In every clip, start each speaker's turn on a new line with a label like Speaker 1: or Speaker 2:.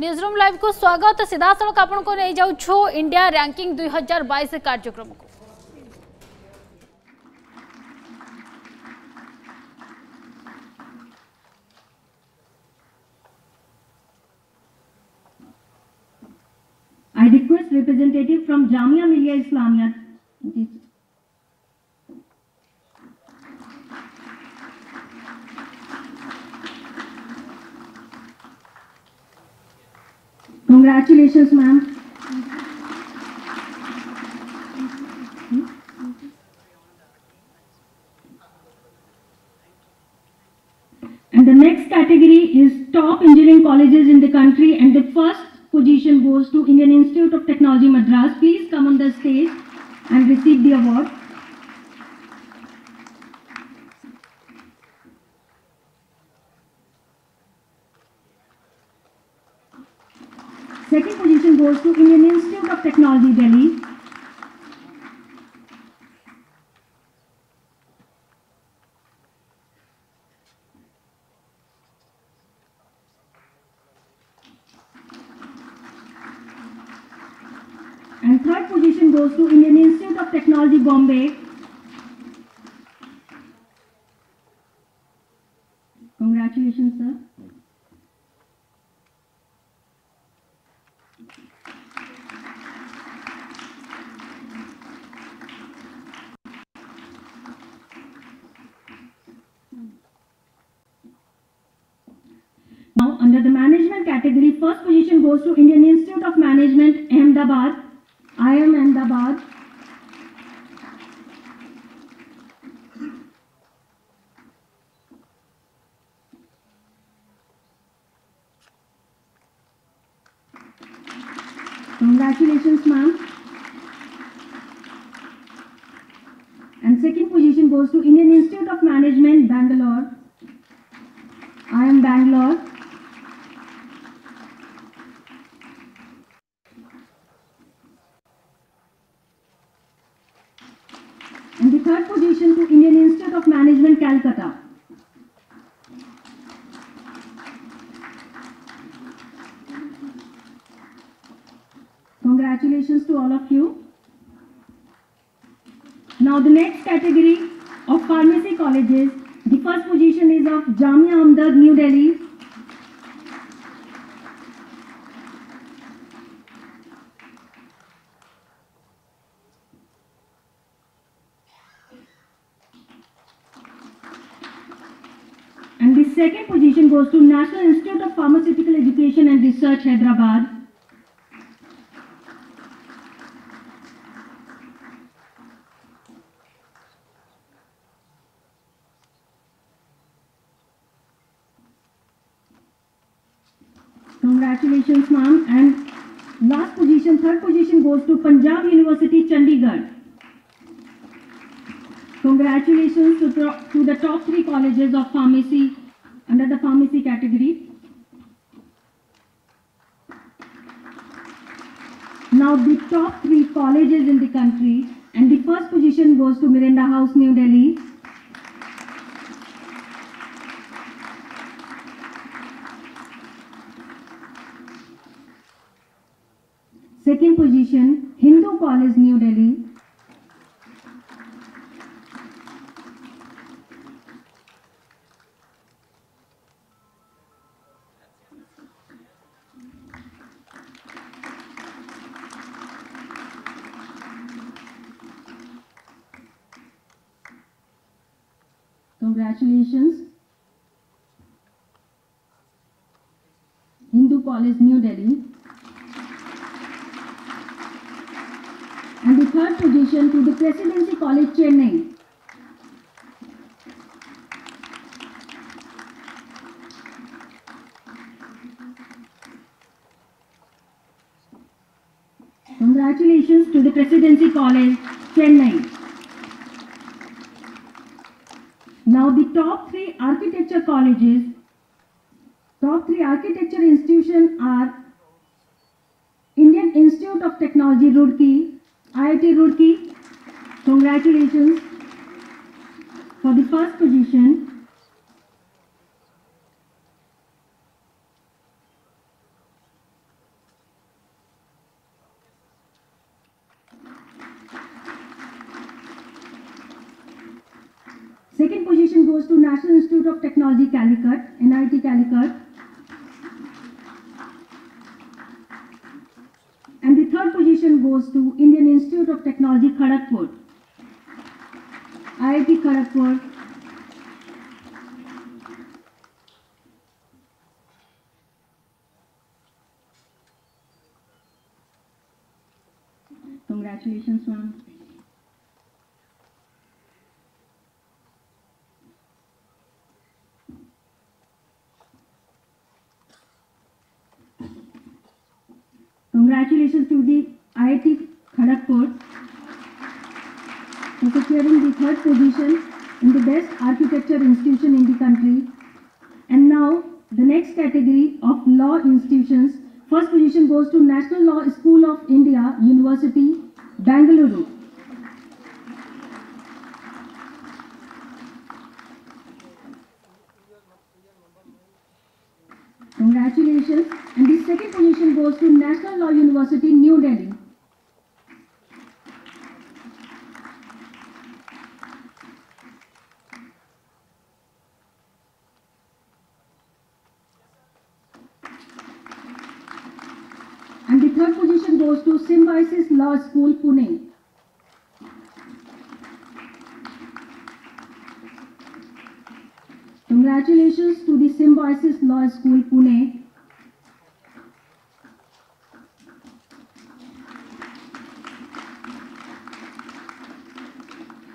Speaker 1: News room live को स्वागत सीधा सड़क आपण को नहीं जाऊ इंडिया रैंकिंग 2022 कार्यक्रम को
Speaker 2: I request representative from Jamia Millia Islamia. Congratulations, ma'am. And the next category is top engineering colleges in the country and the first position goes to Indian Institute of Technology Madras. Please come on the stage and receive the award. Second position goes to Indian Institute of Technology Delhi. And third position goes to Indian Institute of Technology Bombay. Congratulations, sir. Now, under the management category, first position goes to Indian Institute of Management, Ahmedabad. I am Ahmedabad. Congratulations, ma'am. And second position goes to Indian category of pharmacy colleges. The first position is of Jamia Hamdard, New Delhi. And the second position goes to National Institute of Pharmaceutical Education and Research, Hyderabad. Goes to Punjab University, Chandigarh. Congratulations to, to- the top three colleges of pharmacy under the pharmacy category. Now the top three colleges in the country and the first position goes to Miranda House, New Delhi. Second position, Hindu College, New Delhi. Congratulations. Hindu College, New Delhi. Position to the Presidency College, Chennai. Congratulations to the Presidency College, Chennai. Now the top three architecture colleges, top three architecture institutions are Indian Institute of Technology, Roorkee. Congratulations for the first position. Second position goes to National Institute of Technology Calicut, NIT Calicut. And the third position goes to Indian Institute of Technology Kharagpur. IIT Kharagpur. Congratulations, ma'am. Congratulations to the IIT Kharagpur securing the third position in the best architecture institution in the country. And now the next category of law institutions. First position goes to National Law School of India, University, Bangalore. Congratulations. And the second position goes to National Law University, New Delhi. And the third position goes to Symbiosis Law School, Pune. Congratulations to the Symbiosis Law School, Pune.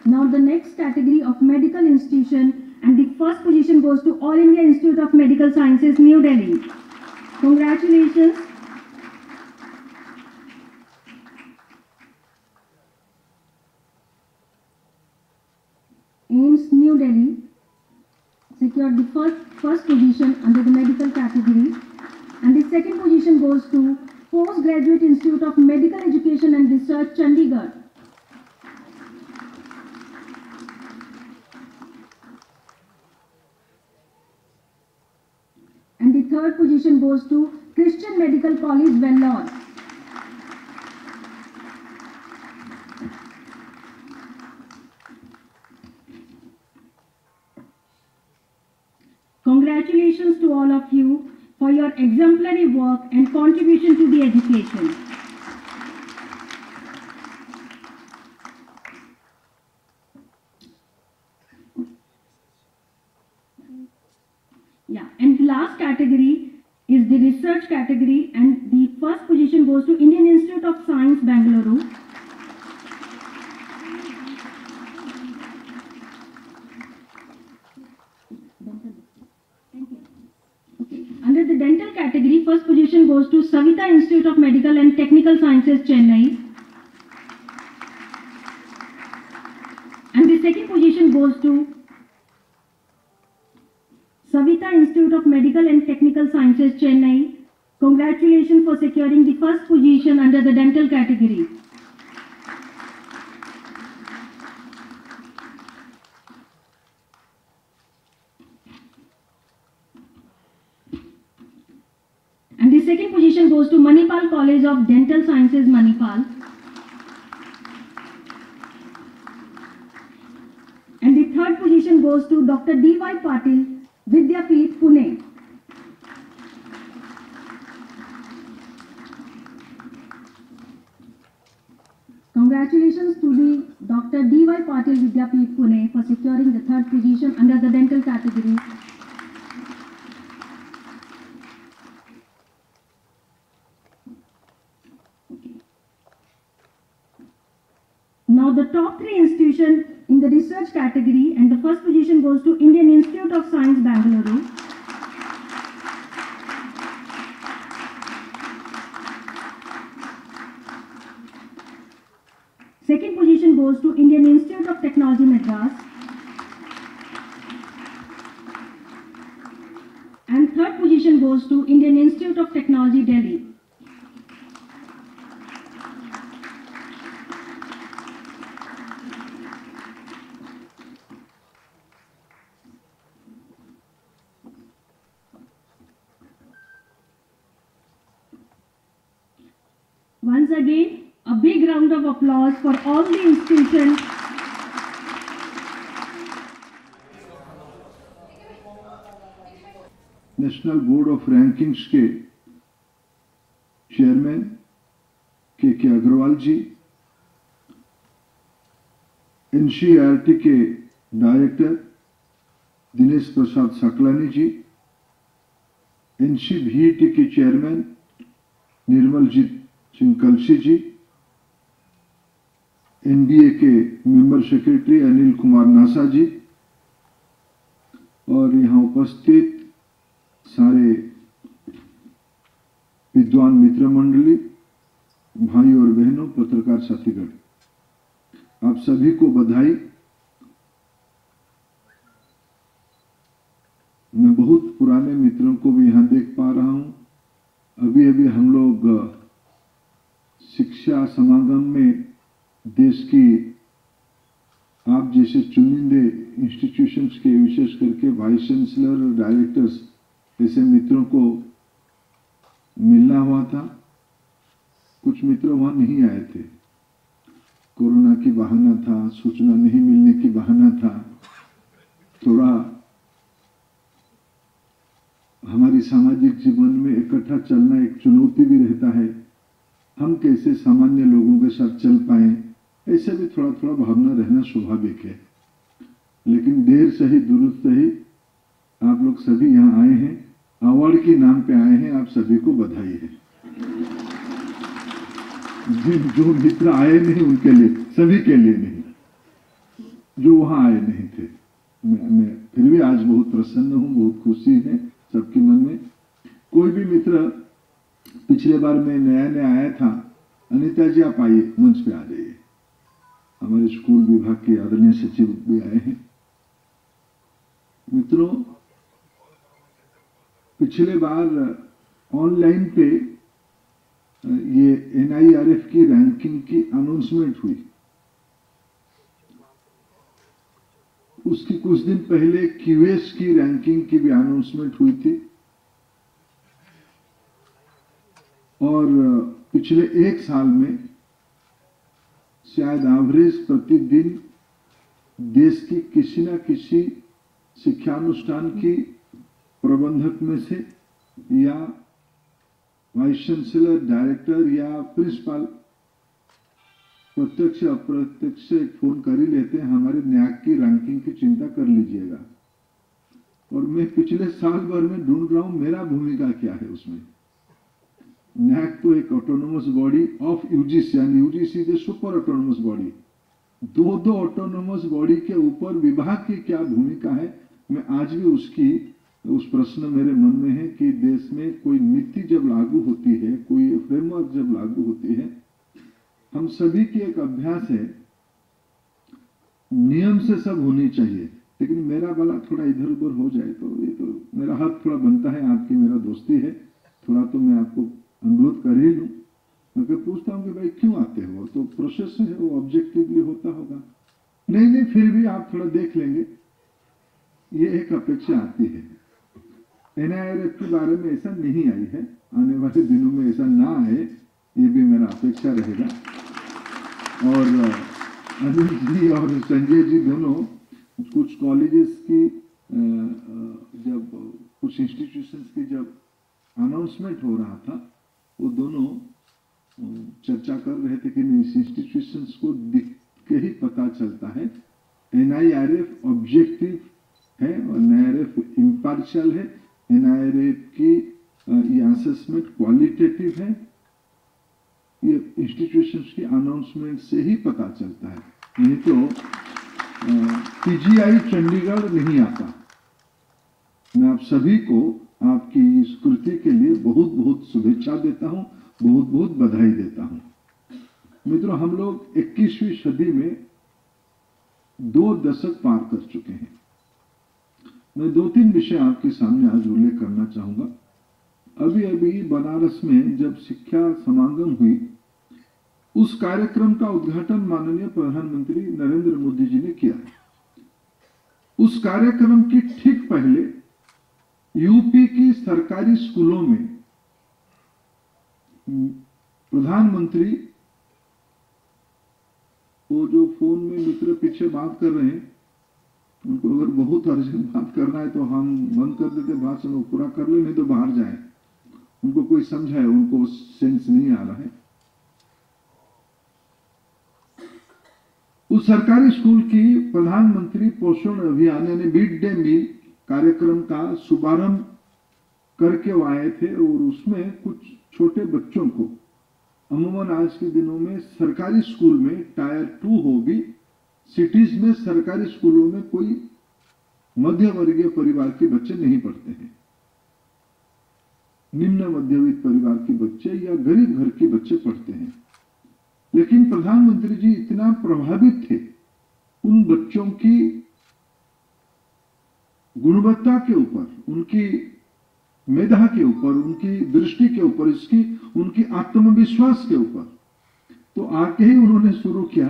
Speaker 2: Now the next category of medical institution and the first position goes to All India Institute of Medical Sciences, New Delhi. Congratulations. New Delhi secured the first, first position under the medical category and the second position goes to Postgraduate Institute of Medical Education and Research Chandigarh. And the third position goes to Christian Medical College, Vellore. Congratulations to all of you for your exemplary work and contribution to the education. Yeah, and the last category is the research category and the first position goes to Indian Institute of Science, Bangalore. Okay. Under the dental category, first position goes to Savita Institute of Medical and Technical Sciences, Chennai. And the second position goes to Savita Institute of Medical and Chennai. Congratulations for securing the first position under the dental category. And the second position goes to Manipal College of Dental Sciences, Manipal. And the third position goes to Dr. D.Y. Patil, Vidyapeeth, Pune. Dr. D.Y. Patil Vidyapeeth, Pune for securing the third position under the dental category. Now the top three institutions in the research category and the first position goes to Indian Institute of Science, Bangalore. Second position goes to Indian Institute of Technology, Madras. And third position goes to Indian Institute of Technology, Delhi. Once again, big round of applause for all the institutions.
Speaker 3: National Board of Rankings के chairman के K Agarwal ji NCERT के director Dinesh Prasad Saklani ji NCBT के chairman Nirmaljit Singh Kalsi ji NDA के member secretary Anil Kumar NASA ji और यहाँ उपस्थित सारे विद्वान मित्र मंडली भाई और बहनों, पत्रकार साथीगण, आप सभी को बधाई। मैं बहुत पुराने मित्रों को भी यहाँ देख पा रहा हूँ। अभी अभी हम लोग शिक्षा समागम में देश की, आप जैसे चुनिंदे इंस्टीट्यूशंस के विशेष करके वाइस चांसलर और डायरेक्टर्स ऐसे मित्रों को मिलना हुआ था। कुछ मित्र वहाँ नहीं आए थे। कोरोना की बहाना था, सूचना नहीं मिलने की बहाना था। थोड़ा हमारी सामाजिक जीवन में इकट्ठा चलना एक चुनौती भी रहता है। हम कैसे सामान्य लोगों के साथ चल पाए? ऐसे भी थोड़ा थोड़ा भावना रहना स्वाभाविक है। लेकिन देर सही दुरुस्त सही आप लोग सभी यहाँ आए हैं अवार्ड के नाम पे आए हैं आप सभी को बधाई है। जो मित्र आए नहीं उनके लिए सभी के लिए नहीं जो वहाँ आए नहीं थे। मैं, मैं फिर भी आज बहुत प्रसन्न हूँ बहुत खुशी है सबके मन में। कोई भी मित्र पिछले बार मैं नया नया आया था अनिता जी आप आइए मंच पे आ जाइए। हमारे स्कूल विभाग के आदरणीय सचिव भी आए हैं। मित्रों, पिछले बार ऑनलाइन पे ये एनआईआरएफ की रैंकिंग की अनाउंसमेंट हुई। उसकी कुछ दिन पहले क्यूएस की रैंकिंग की भी अनाउंसमेंट हुई थी। और पिछले एक साल में शायद एवरेज प्रतिदिन देश की किसी न किसी शिक्षानुष्ठान की प्रबंधक में से या वाइस चांसलर, डायरेक्टर या प्रिंसिपल प्रत्यक्ष अप्रत्यक्ष एक फ़ोन कर ही लेते हैं। हमारे न्याय की रैंकिंग की चिंता कर लीजिएगा। और मैं पिछले साल भर में ढूंढ रहा हूँ, मेरा भूमिका क्या है उसमें? न्याक तो एक ऑटोनोमस बॉडी ऑफ़ यूजीसी यानी UGC is super autonomous body दो दो ऑटोनोमस बॉडी के ऊपर विभाग की क्या भूमिका है? मैं आज भी उसकी, उस प्रश्न मेरे मन में है कि देश में कोई नीति जब लागू होती है, कोई फ्रेमवर्क जब लागू होती है, हम सभी की एक अभ्यास है, नियम से सब होनी चाहिए। लेकिन मेरा वाला थोड़ा इधर उधर हो जाए तो ये तो मेरा हाथ थोड़ा बनता है, आपकी मेरा दोस्ती है, थोड़ा तो मैं आपको अनुरोध कर ही लूँ। फिर पूछता हूँ कि भाई क्यों आते हो? तो प्रोसेस है, वो ऑब्जेक्टिवली होता होगा। नहीं नहीं, फिर भी आप थोड़ा देख लेंगे। ये एक अपेक्षा आती है। एनआईआरएफ के बारे में ऐसा नहीं आई है। आने वाले दिनों में ऐसा ना आए, ये भी मेरा अपेक्षा रहेगा। और अनिल जी और संजय जी दोनों कुछ कॉलेजेस की जब, कुछ इंस्टीट्यूशंस की जब अनाउंसमेंट हो रहा था वो दोनों चर्चा कर रहे थे कि इस इंस्टीट्यूशंस को दिख के ही पता चलता है। एनआईआरएफ ऑब्जेक्टिव है और एनआईआरएफ इम्पार्शियल है। एनआईआरएफ की असेसमेंट क्वालिटेटिव है। ये इंस्टीट्यूशंस की अनाउंसमेंट से ही पता चलता है। नहीं तो पीजीआई चंडीगढ़ नहीं आता। मैं आप सभी को आपकी इस कृति के लिए बहुत बहुत शुभेच्छा देता हूँ, बहुत बहुत बधाई देता हूँ। मित्रों, हम लोग 21वीं सदी में दो दशक पार कर चुके हैं। मैं दो तीन विषय आपके सामने आज उल्लेख करना चाहूँगा। अभी अभी बनारस में जब शिक्षा समागम हुई, उस कार्यक्रम का उद्घाटन माननीय प्रधानमंत्री नरेंद्र मोदी जी ने किया। उस कार्यक्रम की ठीक पहले यूपी की सरकारी स्कूलों में प्रधानमंत्री, वो जो फ़ोन में मित्र पीछे बात कर रहे हैं, उनको अगर बहुत अर्जेंट बात करना है तो हम बंद कर देते भाषण वो पूरा कर ले, नहीं तो बाहर जाए। उनको कोई समझाए, उनको सेंस नहीं आ रहा है। उस सरकारी स्कूल की प्रधानमंत्री पोषण अभियान, यानी मिड डे मील कार्यक्रम का शुभारंभ करके आए थे और उसमें कुछ छोटे बच्चों को। अमूमन आज के दिनों में सरकारी स्कूल में टायर टू होगी। सिटीज़ में सरकारी स्कूलों में कोई मध्य वर्गीय परिवार के बच्चे नहीं पढ़ते हैं। निम्न मध्यवित्त परिवार के बच्चे या गरीब घर के बच्चे पढ़ते हैं। लेकिन प्रधानमंत्री जी इतना प्रभावित थे उन बच्चों की गुणवत्ता के ऊपर, उनकी मेधा के ऊपर, उनकी दृष्टि के ऊपर, इसकी, उनकी आत्मविश्वास के ऊपर। तो आके ही उन्होंने शुरू किया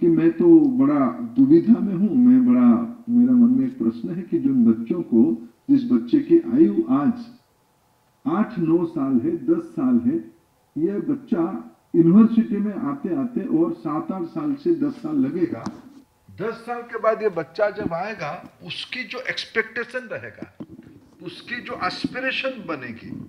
Speaker 3: कि मैं तो बड़ा दुविधा में हूँ, मैं बड़ा, मेरा मन में एक प्रश्न है कि जिन बच्चों को, जिस बच्चे की आयु आज आठ, नौ साल है, दस साल है, यह बच्चा यूनिवर्सिटी में आते आते और सात, आठ साल से दस साल लगेगा। दस साल के बाद ये बच्चा जब आएगा, उसकी जो एक्सपेक्टेशन रहेगा, उसकी जो एस्पिरेशन बनेगी,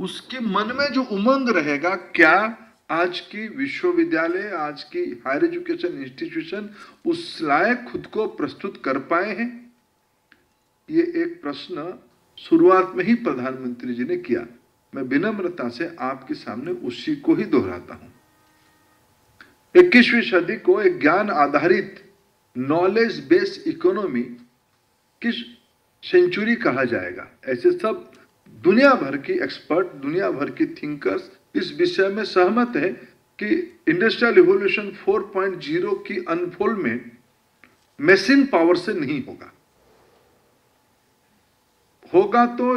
Speaker 3: उसके मन में जो उमंग रहेगा, क्या आज की विश्वविद्यालय, आज की हायर एजुकेशन इंस्टीट्यूशन उस लायक खुद को प्रस्तुत कर पाए हैं? ये एक प्रश्न शुरुआत में ही प्रधानमंत्री जी ने किया। मैं विनम्रता से आपके सामने उसी को ही दोहराता हूँ। इक्कीसवीं सदी को एक ज्ञान आधारित नॉलेज बेस्ड इकोनॉमी की सेंचुरी कहा जाएगा? ऐसे सब दुनिया भर की एक्सपर्ट दुनिया भर की थिंकर्स इस विषय में सहमत है कि इंडस्ट्रियल रिवोल्यूशन 4.0 की अनफोल्डमेंट मशीन पावर से नहीं होगा। होगा तो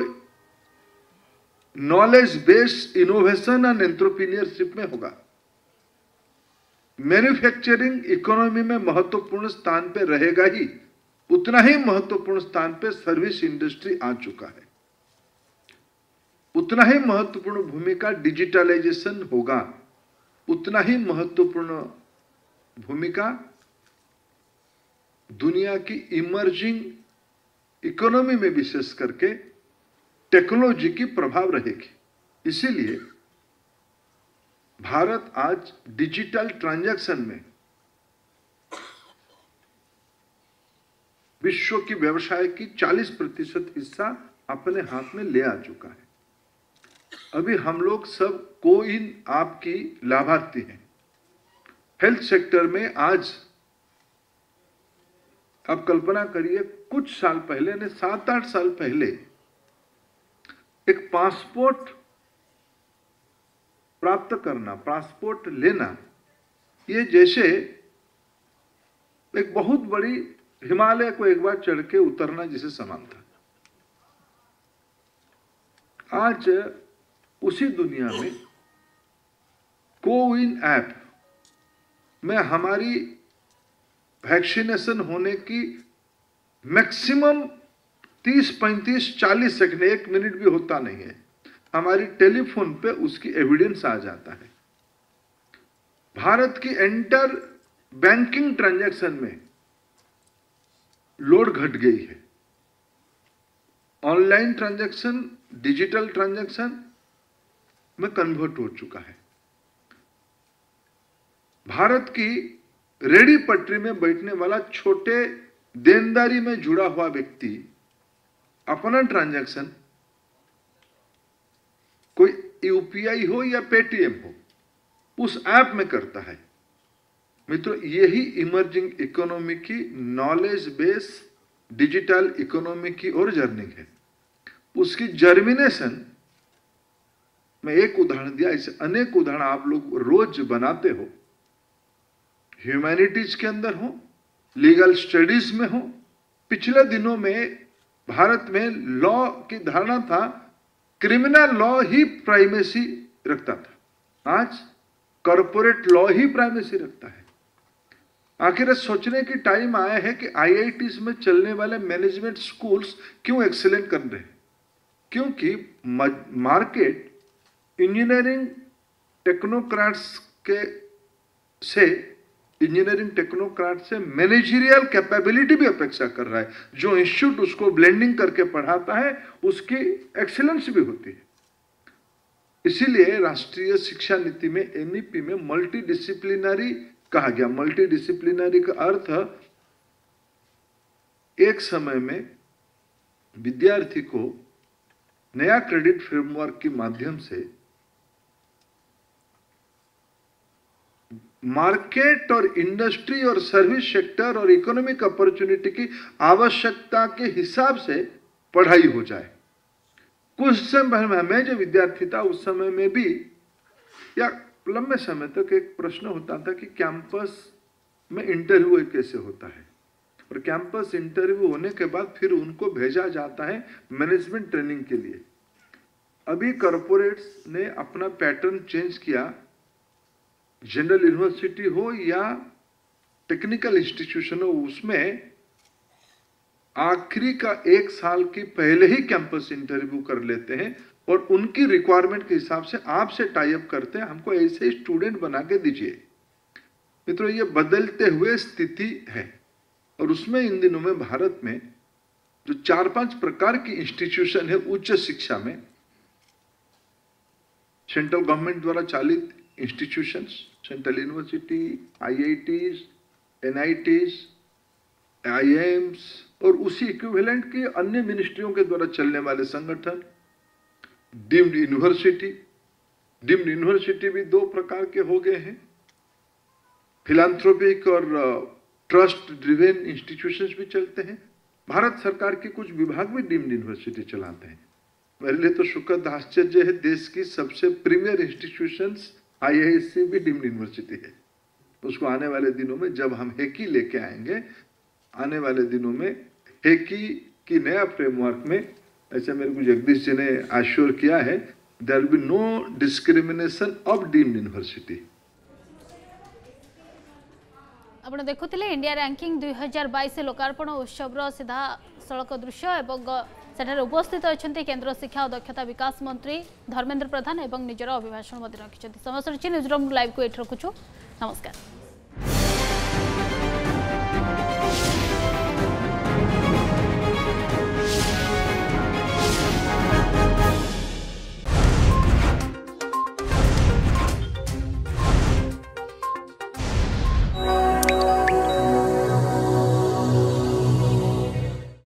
Speaker 3: knowledge based innovation and entrepreneurship में होगा। मैन्युफैक्चरिंग इकोनॉमी में महत्वपूर्ण स्थान पे रहेगा ही, उतना ही महत्वपूर्ण स्थान पे सर्विस इंडस्ट्री आ चुका है। उतना ही महत्वपूर्ण भूमिका डिजिटलाइजेशन होगा, उतना ही महत्वपूर्ण भूमिका दुनिया की इमर्जिंग इकोनॉमी में विशेष करके टेक्नोलॉजी की प्रभाव रहेगी। इसीलिए भारत आज डिजिटल ट्रांजैक्शन में विश्व की व्यवसाय की 40 प्रतिशत हिस्सा अपने हाथ में ले आ चुका है। अभी हम लोग सबको इन आपकी लाभार्थी हैं। हेल्थ सेक्टर में आज आप कल्पना करिए, कुछ साल पहले ने सात आठ साल पहले एक पासपोर्ट प्राप्त करना पासपोर्ट लेना ये जैसे एक बहुत बड़ी हिमालय को एक बार चढ़ के उतरना जिसे समान था। आज उसी दुनिया में कोविन ऐप में हमारी वैक्सीनेशन होने की मैक्सिमम 30, 35, 40 सेकंड एक मिनट भी होता नहीं है। हमारी टेलीफोन पे उसकी एविडेंस आ जाता है। भारत की एंटर बैंकिंग ट्रांजैक्शन में लोड घट गई है। ऑनलाइन ट्रांजैक्शन डिजिटल ट्रांजैक्शन में कन्वर्ट हो चुका है। भारत की रेडी पटरी में बैठने वाला छोटे देनदारी में जुड़ा हुआ व्यक्ति अपना ट्रांजैक्शन यूपीआई हो या पेटीएम हो, उस ऐप में करता है। मित्रों, यही इमर्जिंग इकोनॉमी की नॉलेज बेस डिजिटल इकोनॉमी की ओर जर्निंग है। उसकी जर्मिनेशन मैं एक उदाहरण दिया, इसे अनेक उदाहरण आप लोग रोज बनाते हो। ह्यूमैनिटीज के अंदर हो लीगल स्टडीज़ में हो, पिछले दिनों में भारत में लॉ की धारणा था क्रिमिनल लॉ ही प्राइमेसी रखता था। आज कॉरपोरेट लॉ ही प्राइमेसी रखता है। आखिर सोचने की टाइम आया है कि आईआईटीज में चलने वाले मैनेजमेंट स्कूल्स क्यों एक्सीलेंट कर रहे हैं? क्योंकि मार्केट इंजीनियरिंग टेक्नोक्रेट्स के से इंजीनियरिंग टेक्नोक्राट से मैनेजरियल कैपेबिलिटी भी अपेक्षा कर रहा है। जो इंस्टीट्यूट उसको ब्लेंडिंग करके पढ़ाता है, उसकी एक्सीलेंस भी होती है। इसीलिए राष्ट्रीय शिक्षा नीति में एनईपी में मल्टी डिसिप्लिनरी कहा गया। मल्टी डिसिप्लिनरी का अर्थ, एक समय में विद्यार्थी को नया क्रेडिट फ्रेमवर्क के माध्यम से मार्केट और इंडस्ट्री और सर्विस सेक्टर और इकोनॉमिक अपॉर्चुनिटी की आवश्यकता के हिसाब से पढ़ाई हो जाए। कुछ समय में, मैं जो विद्यार्थी था, उस समय में भी, या लंबे समय तक एक प्रश्न होता था कि कैंपस में इंटरव्यू कैसे होता है? और कैंपस इंटरव्यू होने के बाद फिर उनको भेजा जाता है मैनेजमेंट ट्रेनिंग के लिए। अभी कॉरपोरेट्स ने अपना पैटर्न चेंज किया जनरल यूनिवर्सिटी हो या टेक्निकल इंस्टीट्यूशन हो, उसमें आखिरी का एक साल की पहले ही कैंपस इंटरव्यू कर लेते हैं और उनकी रिक्वायरमेंट के हिसाब से आपसे टाइप करते हैं। हमको ऐसे स्टूडेंट बना के दीजिए। मित्रों, ये बदलते हुए स्थिति है और उसमें इन दिनों में भारत में जो चार पाँच प्रकार की इंस्टीट्यूशन है उच्च शिक्षा में सेंट्रल गवर्नमेंट द्वारा चालित institutions central university IITs NITs IIMs और उसी इक्विवेलेंट के अन्य मिनिस्ट्रियों के द्वारा चलने वाले संगठन डीम्ड यूनिवर्सिटी डीम्ड यूनिवर्सिटी भी दो प्रकार के हो गए हैं। फिलांथ्रोपिक और ट्रस्ट ड्रिवेन इंस्टीट्यूशंस भी चलते हैं। भारत सरकार के कुछ विभाग भी डीम्ड यूनिवर्सिटी चलाते हैं। मेरे लिए तो सुखद आश्चर्य है, देश की सबसे प्रीमियर इंस्टीट्यूशंस आईआईएससी भी डीम्ड यूनिवर्सिटी है उसको आने वाले दिनों में जब हम हेकी लेके आएंगे आने वाले दिनों में हेकी की नया फ्रेमवर्क में ऐसे मेरे को जगदीश जी ने आश्योर किया है there be no discrimination of deemed university
Speaker 1: ଆପଣ ଦେଖୁଥିଲେ ଇଣ୍ଡିଆ ରାଙ୍କିଙ୍ଗ ଦୁଇ ହଜାର ବାଇଶ ଲୋକାର୍ପଣ ଉତ୍ସବର ସିଧାସଳଖ ଦୃଶ୍ୟ ଏବଂ সেটার উপস্থিত অনেক কেন্দ্র শিক্ষা ও দক্ষতা বিকাশ মন্ত্রী ধর্মেন্দ্র প্রধান এবং নিজের অভিভাষণ মধ্যে রাখি সমস্ত নিউজ রুম লাইভ কু এটি রাখুছু নমস্কার